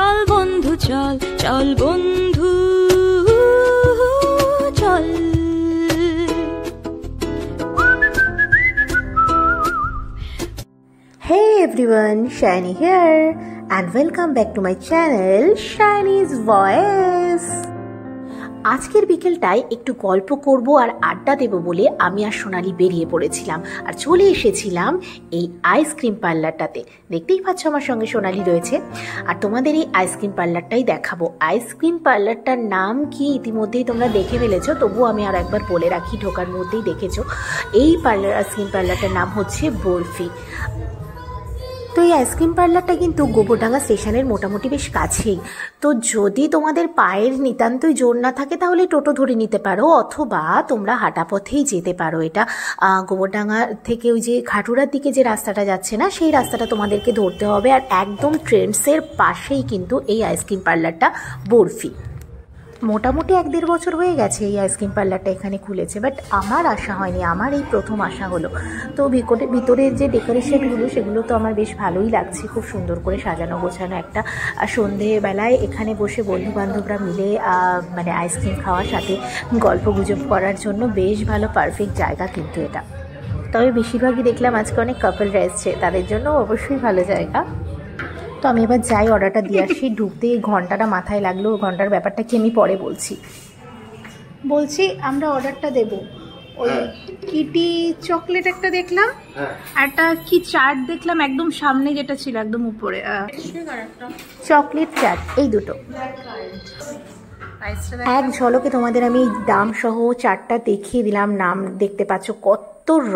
চল বন্ধু চল Hey everyone, Shiny here and welcome back to my channel Shiny's Voice. আজকের বিকেলটায় একটু গল্প করব আর আড্ডা দেব বলে আমি আর সোনালি বেরিয়ে পড়েছিলাম আর চলে এসেছিলাম এই আইসক্রিম পার্লারটাতে। দেখতেই পাচ্ছ আমার সঙ্গে সোনালি রয়েছে। আর তোমাদের এই আইসক্রিম পার্লারটাই দেখাবো। আইসক্রিম পার্লারটার নাম কি ইতিমধ্যেই তোমরা দেখে ফেলেছো, তবুও আমি আর একবার বলে রাখি, ঢোকার মধ্যেই দেখেছ। এই পার্লার, আইসক্রিম পার্লারটার নাম হচ্ছে বরফি। তো এই আইসক্রিম পার্লারটা কিন্তু গোবরডাঙ্গা স্টেশনের মোটামুটি বেশ কাছেই। তো যদি তোমাদের পায়ের নিতান্তই জোর না থাকে, তাহলে টোটো ধরে নিতে পারো, অথবা তোমরা হাঁটা পথেই যেতে পারো এটা। গোবরডাঙ্গা থেকে ওই যে ঘাটুরার দিকে যে রাস্তাটা যাচ্ছে না, সেই রাস্তাটা তোমাদেরকে ধরতে হবে। আর একদম ট্রেন্ডসের পাশেই কিন্তু এই আইসক্রিম পার্লারটা বরফি। মোটামুটি এক দেড় বছর হয়ে গেছে এই আইসক্রিম পার্লারটা এখানে খুলেছে বাট আমার আশা হয়নি, আমার এই প্রথম আশা হলো। তো ভিতরে ভিতরের যে ডেকোরেশনগুলো, সেগুলো তো আমার বেশ ভালোই লাগছে, খুব সুন্দর করে সাজানো, গোছানো একটা সন্ধেবেলায় এখানে বসে বন্ধু বান্ধবরা মিলে মানে আইসক্রিম খাওয়ার সাথে গল্প গুজব করার জন্য বেশ ভালো পারফেক্ট জায়গা কিন্তু এটা। তবে বেশিরভাগই দেখলাম আজকে অনেক কাপলরা এসছে তাদের জন্য অবশ্যই ভালো জায়গা। তো আমি এবার যাই অর্ডারটা দিয়ে আসি। ঢুকতে এই ঘন্টাটা মাথায় লাগল ঘণ্টার ব্যাপারটা কি আমি পরে বলছি। বলছি আমরা অর্ডারটা দেব। ওই কিটি চকলেট একটা দেখলাম আর একটা কি চাট দেখলাম একদম সামনে যেটা ছিল একদম উপরে চকলেট চাট এই দুটো। এক ঝলকে তোমাদের আমি দাম সহ চারটা দেখিয়ে দিলাম নাম দেখতে পাচ্ছ কত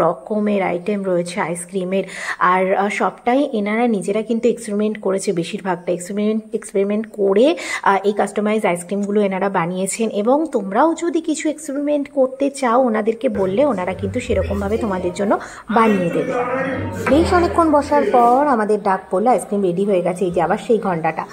রকমের আইটেম রয়েছে আইসক্রিমের আর সবটাই এনারা নিজেরা কিন্তু এক্সপেরিমেন্ট করেছে বেশিরভাগটা। এক্সপেরিমেন্ট এক্সপেরিমেন্ট করে এই কাস্টমাইজ আইসক্রিমগুলো এনারা বানিয়েছেন। এবং তোমরাও যদি কিছু এক্সপেরিমেন্ট করতে চাও, ওনাদেরকে বললে ওনারা কিন্তু সেরকমভাবে তোমাদের জন্য বানিয়ে দেবে। বেশ অনেকক্ষণ বসার পর আমাদের ডাক পড়ল আইসক্রিম রেডি হয়ে গেছে, এই যে আবার সেই ঘন্টাটা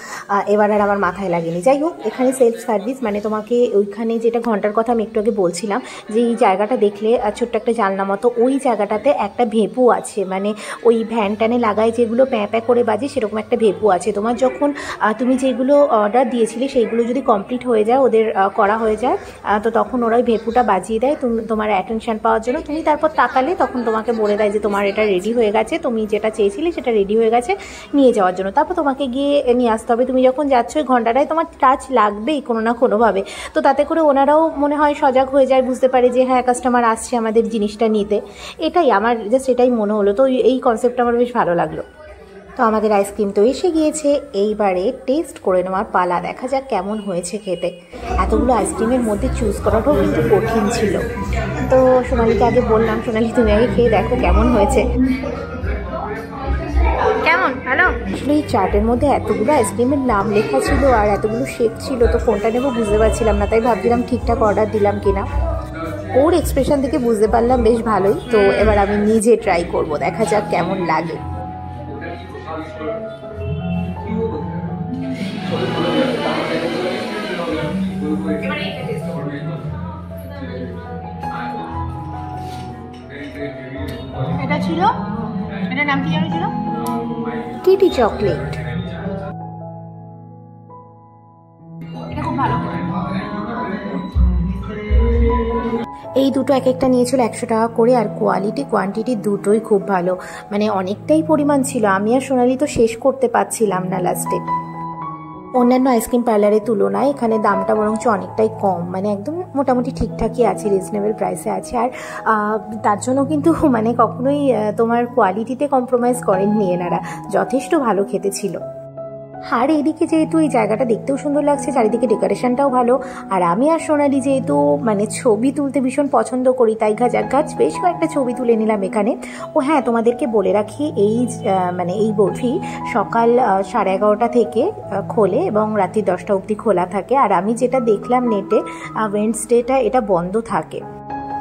এবার আর আমার মাথায় লাগেনি। যাই হোক, এখানে সেলফ সার্ভিস মানে তোমাকে ওইখানে যেটা ঘণ্টার কথা আমি একটু আগে বলছিলাম, যে এই জায়গাটা দেখলে ছোট্ট একটা জানলা মতো ওই জায়গাটাতে একটা ভেপু আছে। মানে ওই ভ্যান ট্যানে লাগায় যেগুলো প্যাঁ প্যাঁ করে বাজে সেরকম একটা ভেপু আছে। তোমার যখন তুমি যেগুলো অর্ডার দিয়েছিলে সেইগুলো যদি কমপ্লিট হয়ে যায়, ওদের করা হয়ে যায় তো তখন ওরা ওই ভেপুটা বাজিয়ে দেয়। তুমি, তোমার অ্যাটেনশান পাওয়ার জন্য। তুমি তারপর তাকালে তখন তোমাকে বলে দেয় যে তোমার এটা রেডি হয়ে গেছে। তুমি যেটা চেয়েছিলে সেটা রেডি হয়ে গেছে, নিয়ে যাওয়ার জন্য। তারপর তোমাকে গিয়ে নিয়ে আসতে হবে। তুমি যখন যাচ্ছ ওই ঘন্টাটায় তোমার টাচ লাগবেই কোনো না কোনোভাবে। তো তাতে করে ওনারাও মনে হয় সজাগ হয়ে যায়, বুঝতে পারে যে হ্যাঁ কাস্টমার আসছে আমাদের জিনিসটা নিতে। এটাই আমার জাস্ট এটাই মনে হলো। তো এই কনসেপ্টটা আমার বেশ ভালো লাগল। তো আমাদের আইসক্রিম তো এসে গিয়েছে। এইবারে টেস্ট করে নেওয়ার পালা। দেখা যাক কেমন হয়েছে খেতে। এতগুলো আইসক্রিমের মধ্যে চুজ করাটাও কিন্তু কঠিন ছিল। তো সোনালিকে আগে বললাম সোনালি তুমি আগে খেয়ে দেখো কেমন হয়েছে। কেমন? আসলে এই চার্টের মধ্যে এতগুলো আইসক্রিমের নাম লেখা ছিল আর এতগুলো শেপ ছিল তো ফোনটা নেব বুঝতে পারছিলাম না। তাই ভাবছিলাম ঠিকঠাক অর্ডার দিলাম কিনা। ওর এক্সপ্রেশন থেকে বুঝতে পারলাম বেশ ভালোই। তো এবার আমি নিজে ট্রাই করব দেখা যাক কেমন লাগে। এটা ছিল? এটার নাম কি জানো ছিল? কিটি চকলেট এই দুটো এক একটা নিয়েছিল একশো টাকা করে আর কোয়ালিটি কোয়ান্টিটি দুটোই খুব ভালো। মানে অনেকটাই পরিমাণ ছিল। আমি আর সোনালি তো শেষ করতে পারছিলাম না লাস্টে অন্যান্য আইসক্রিম পার্লারের তুলনায় এখানে দামটা বরঞ্চ অনেকটাই কম। মানে একদম মোটামুটি ঠিকঠাকই আছে রিজনেবল প্রাইসে আছে। আর তার জন্য কিন্তু মানে কখনোই তোমার কোয়ালিটিতে কম্প্রোমাইজ করেননি এনারা। যথেষ্ট ভালো খেতে ছিল। আর এইদিকে যেহেতু এই জায়গাটা দেখতেও সুন্দর লাগছে, চারিদিকে ডেকোরেশনটাও ভালো। আর আমি আর সোনালি যেহেতু মানে ছবি তুলতে ভীষণ পছন্দ করি, তাই গাছ গাছ বেশ কয়েকটা ছবি তুলে নিলাম এখানে। ও হ্যাঁ তোমাদেরকে বলে রাখি, এই মানে এই বরফি সকাল সাড়ে এগারোটা থেকে খোলে এবং রাত্রি দশটা অবধি খোলা থাকে। আর আমি যেটা দেখলাম নেটে ওয়েন্সডেটা এটা বন্ধ থাকে।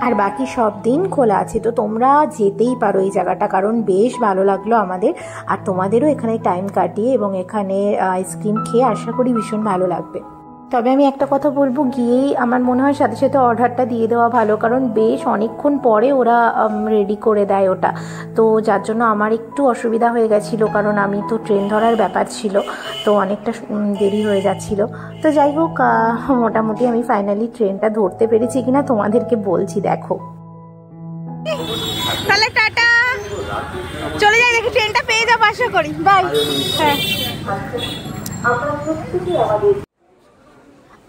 আর বাকি সব দিন খোলা আছে। তো তোমরা যেতেই পারো এই জায়গাটা, কারণ বেশ ভালো লাগল আমাদের। আর তোমাদেরও এখানে টাইম কাটিয়ে এবং এখানে আইসক্রিম খেয়ে আশা করি ভীষণ ভালো লাগবে। তবে আমি একটা কথা বলব, গিয়েই আমার মনে হয় সাথে সাথে অর্ডারটা দিয়ে দেওয়া ভালো। কারণ বেশ অনেকক্ষণ পরে ওরা রেডি করে দেয় ওটা। তো যার জন্য আমার একটু অসুবিধা হয়ে গেছিল, কারণ আমি তো ট্রেন ধরার ব্যাপার ছিল, তো অনেকটা দেরি হয়ে যাচ্ছিল। তো যাই হোক মোটামুটি আমি ফাইনালি ট্রেনটা ধরতে পেরেছি কিনা তোমাদেরকে বলছি, দেখো। তাহলে টাটা। চলে যাই দেখি ট্রেনটা পেয়ে যাব, আশা করি। বাই হ্যাঁ।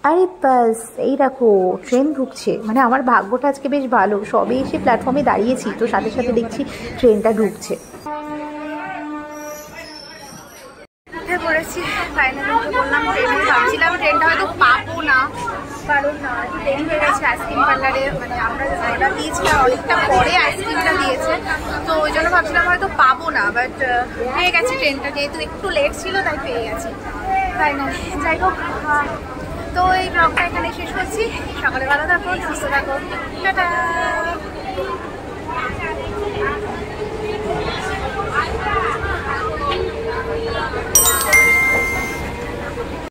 আরে বাস এই দেখো ট্রেন ঢুকছে। মানে আমার ভাগ্যটা আজকে বেশ ভালো। সবে এসে প্ল্যাটফর্মে দাঁড়িয়েছি, তো সাথে সাথে দেখছি ট্রেনটা ঢুকছে। ভাবছিলাম ট্রেনটা হয়তো পাবো না, কারণ আইসক্রিম পার্লারে মানে অনেকটা পরে আইসক্রিমটা দিয়েছে। তো ওই জন্য ভাবছিলাম হয়তো পাবো না বাট ট্রেনটা যেহেতু একটু লেট ছিল, তাই পেয়ে যাই হোক তো এই ব্লগটা এখানে শেষ করছি। সকালে ভালো থাকুন সুস্থ থাকুন। টাটা!